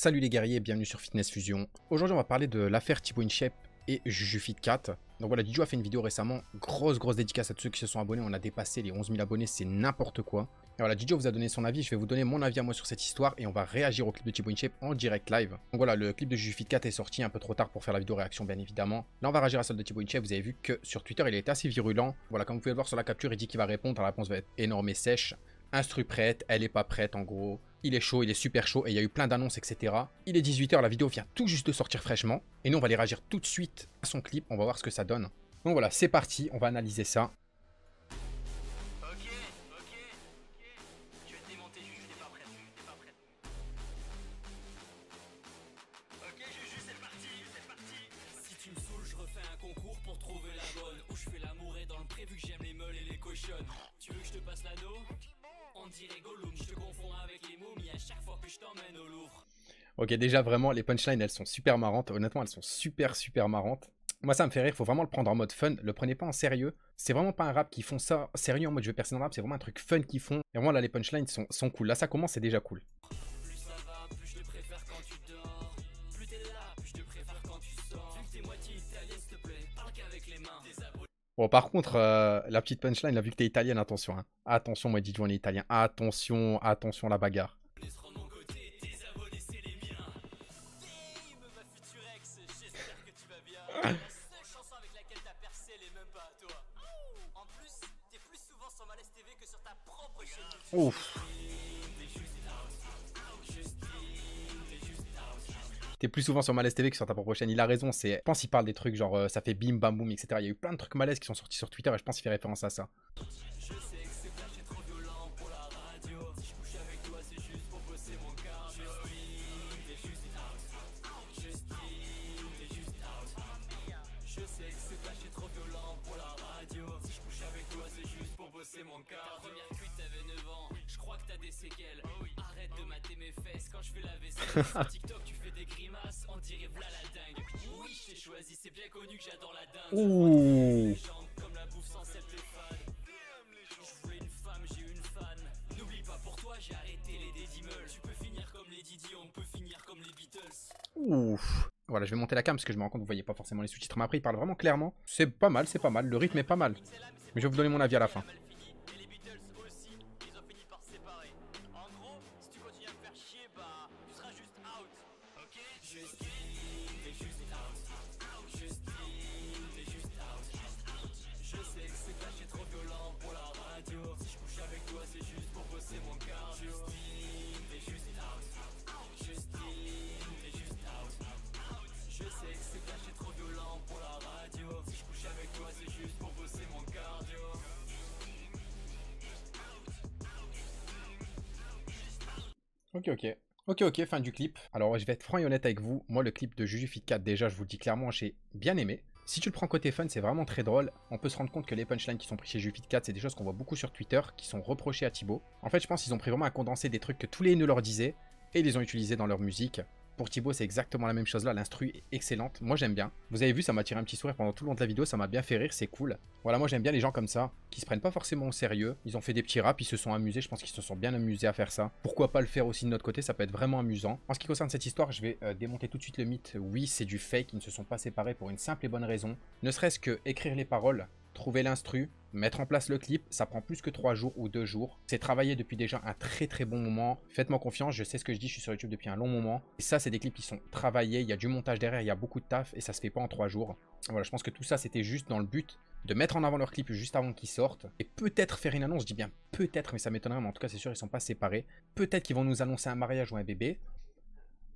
Salut les guerriers, bienvenue sur Fitness Fusion. Aujourd'hui, on va parler de l'affaire Thibaut InShape et JujuFit 4. Donc voilà, Didio a fait une vidéo récemment, grosse grosse dédicace à tous ceux qui se sont abonnés, on a dépassé les 11 000 abonnés, c'est n'importe quoi. Et voilà, Didio vous a donné son avis, je vais vous donner mon avis à moi sur cette histoire et on va réagir au clip de Thibaut InShape en direct live. Donc voilà, le clip de JujuFit 4 est sorti un peu trop tard pour faire la vidéo réaction bien évidemment. Là on va réagir à celle de Thibaut InShape, vous avez vu que sur Twitter il est assez virulent. Voilà, comme vous pouvez le voir sur la capture, il dit qu'il va répondre, la réponse va être énorme et sèche. Instru prête, elle est pas prête en gros. Il est chaud, il est super chaud et il y a eu plein d'annonces, etc. Il est 18h, la vidéo vient tout juste de sortir fraîchement. Et nous, on va aller réagir tout de suite à son clip. On va voir ce que ça donne. Donc voilà, c'est parti, on va analyser ça. Tu veux que je te passe l'anneau? On dirait Ok, déjà vraiment, les punchlines, elles sont super marrantes. Honnêtement, elles sont super, super marrantes. Moi, ça me fait rire, faut vraiment le prendre en mode fun. Le prenez pas en sérieux. C'est vraiment pas un rap qui font ça sérieux en mode je vais percer dans le rap. C'est vraiment un truc fun qu'ils font. Et vraiment, là, les punchlines sont, sont cool. Là, ça commence, c'est déjà cool. Bon, par contre, euh, la petite punchline, là, vu que t'es italienne, attention. Hein. Attention, moi, Didio, on est italien. Attention, attention, la bagarre. Ouf. T'es plus souvent sur Malaise TV que sur ta propre chaîne. Il a raison. C'est, je pense qu'il parle des trucs genre euh, ça fait bim bam boum, etc. Il y a eu plein de trucs malaises qui sont sortis sur Twitter et je pense qu'il fait référence à ça. Je séquelles. Arrête de mater mes fesses quand je fais la vaisselle. Sur TikTok, tu fais des grimaces. On dirait v'là la dingue. Oui, je t'ai choisi, c'est bien connu que j'adore la dingue. Ouh. Jambes comme la bouffe sans sel de fan. Je voulais une femme, j'ai eu une fan. N'oublie pas pour toi, j'ai arrêté les dédimeuls. Tu peux finir comme les Didi, on peut finir comme les Beatles. Ouf. Voilà, je vais monter la cam parce que je me rends compte que vous voyez pas forcément les sous-titres. Mais après, il parle vraiment clairement. C'est pas mal, c'est pas mal. Le rythme est pas mal. Mais je vais vous donner mon avis à la fin. Juste out. Justine, t'es juste out. Je sais que ce clash est trop violent pour la radio. Si je couche avec toi, c'est juste pour bosser mon cardio. Justine, t'es juste out. Justine, t'es juste out. Je sais que ce clash est trop violent pour la radio. Si je couche avec toi, c'est juste pour bosser mon cardio. Ok, ok. Ok, ok, fin du clip. Alors, je vais être franc et honnête avec vous. Moi, le clip de JujuFit 4, déjà, je vous le dis clairement, j'ai bien aimé. Si tu le prends côté fun, c'est vraiment très drôle. On peut se rendre compte que les punchlines qui sont pris chez JujuFit 4, c'est des choses qu'on voit beaucoup sur Twitter, qui sont reprochées à Thibaut. En fait, je pense qu'ils ont pris vraiment à condenser des trucs que tous les haineux leur disaient, et ils les ont utilisés dans leur musique. Pour Thibaut, c'est exactement la même chose là. L'instru est excellente. Moi, j'aime bien. Vous avez vu, ça m'a tiré un petit sourire pendant tout le long de la vidéo. Ça m'a bien fait rire. C'est cool. Voilà, moi, j'aime bien les gens comme ça, qui se prennent pas forcément au sérieux. Ils ont fait des petits raps, ils se sont amusés. Je pense qu'ils se sont bien amusés à faire ça. Pourquoi pas le faire aussi de notre côté Ça peut être vraiment amusant. En ce qui concerne cette histoire, je vais euh, démonter tout de suite le mythe. Oui, c'est du fake. Ils ne se sont pas séparés pour une simple et bonne raison. Ne serait-ce que écrire les paroles, trouver l'instru, mettre en place le clip, ça prend plus que 3 jours ou 2 jours. C'est travaillé depuis déjà un très très bon moment. Faites-moi confiance, je sais ce que je dis, je suis sur YouTube depuis un long moment. Et ça, c'est des clips qui sont travaillés, il y a du montage derrière, il y a beaucoup de taf et ça se fait pas en 3 jours. Voilà, je pense que tout ça, c'était juste dans le but de mettre en avant leur clip juste avant qu'ils sortent. Et peut-être faire une annonce, je dis bien peut-être, mais ça m'étonnerait, mais en tout cas, c'est sûr, ils sont pas séparés. Peut-être qu'ils vont nous annoncer un mariage ou un bébé.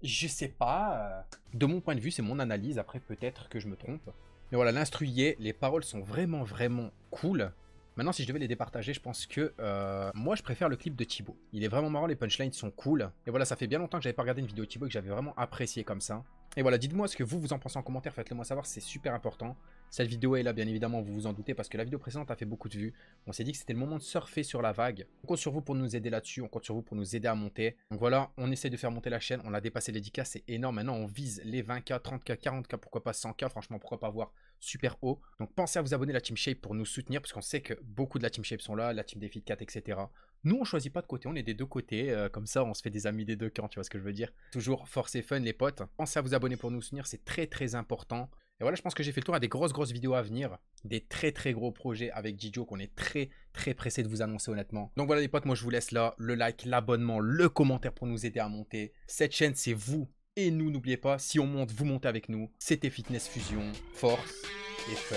Je sais pas. euh, De mon point de vue, c'est mon analyse. Après, peut-être que je me trompe. Mais voilà, l'instru y est. Les paroles sont vraiment, vraiment cool. Maintenant, si je devais les départager, je pense que euh, moi, je préfère le clip de Thibaut. Il est vraiment marrant, les punchlines sont cool. Et voilà, ça fait bien longtemps que j'avais pas regardé une vidéo de Thibaut et que j'avais vraiment apprécié comme ça. Et voilà, dites-moi ce que vous, vous en pensez en commentaire. Faites-le moi savoir, c'est super important. Cette vidéo est là, bien évidemment, vous vous en doutez, parce que la vidéo précédente a fait beaucoup de vues. On s'est dit que c'était le moment de surfer sur la vague. On compte sur vous pour nous aider là-dessus, on compte sur vous pour nous aider à monter. Donc voilà, on essaie de faire monter la chaîne, on a dépassé les 10K, c'est énorme. Maintenant, on vise les 20K, 30K, 40K, pourquoi pas 100K, franchement, pourquoi pas voir super haut. Donc pensez à vous abonner à la Team Shape pour nous soutenir, parce qu'on sait que beaucoup de la Team Shape sont là, la Team Defeat 4, etc. Nous, on choisit pas de côté, on est des deux côtés, euh, comme ça, on se fait des amis des deux camps, tu vois ce que je veux dire. Toujours force et fun, les potes. Pensez à vous abonner pour nous soutenir, c'est très très important. Et voilà, je pense que j'ai fait le tour à des grosses, grosses vidéos à venir. Des très, très gros projets avec Jijo qu'on est très, très pressé de vous annoncer honnêtement. Donc voilà les potes, moi je vous laisse là. Le like, l'abonnement, le commentaire pour nous aider à monter. Cette chaîne, c'est vous et nous. N'oubliez pas, si on monte, vous montez avec nous. C'était Fitness Fusion, force et fun.